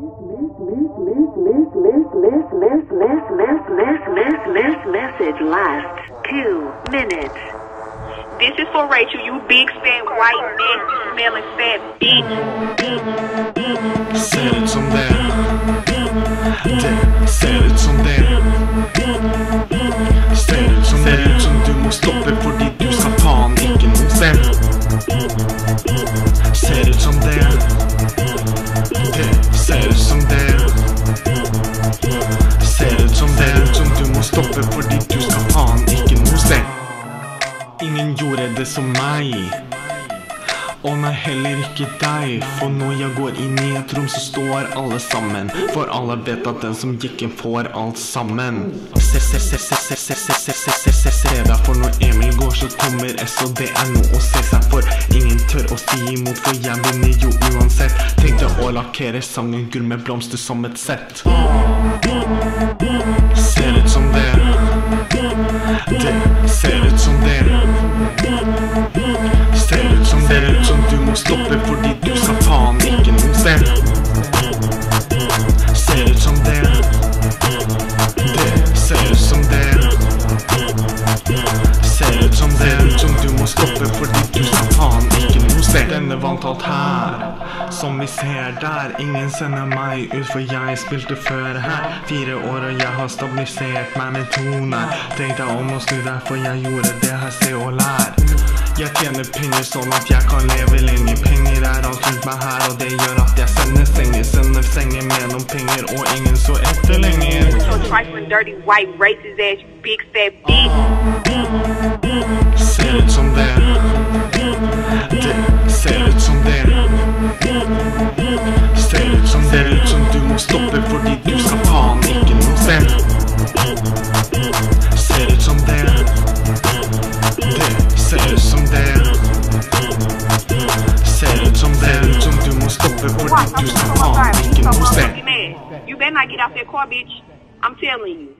This message lasts two minutes. This is for Rachel, you big fat white nasty smelling fat bitch. Send it some there. Sell it some there. Sell it some there. Sell it some there. Sell it some there. skjedde som meg. Og nei, heller ikke deg. For når jeg går inn i et rom, så står alle sammen. For alle vet at den som gikk inn, får alt sammen. Se deg for når Emil går, så kommer S, og det er noe å se seg for. Ingen tør å si imot, for jeg vinner jo uansett. Tenkte å lakkere sangen gull med blomster som et sett. Det ser ut som det. Ser ut som dere ut som du må stoppe fordi du sa faen ikke noen sted. Ser ut som det. Det ser ut som det. Ser ut som dere ut som du må stoppe fordi du sa faen ikke noe sted. Denne vant alt her, som vi ser der. Ingen sender meg ut, for jeg spilte før her. Fire år og jeg har stabilisert meg med toner. Tenk deg om å snu deg, for jeg gjorde det her, se og lær. Jeg tjener penger sånn at jeg kan leve lenge. Penger er alt rundt meg her, og det gjør at jeg sender senger. Sender senger med noen penger, og ingen så etter lenger. Dirty, white, racist ass, big fat bitch. Ser ut som det. Det Ser ut som Ser ut som du må stoppe fordi du sa faen ikke noe selv. Ser ut som det. Det ser ut som det. Ser ut som Ser ut som du må stoppe fordi du gonna faen ikke you noe selv. You better not get out that car, bitch. I'm telling you.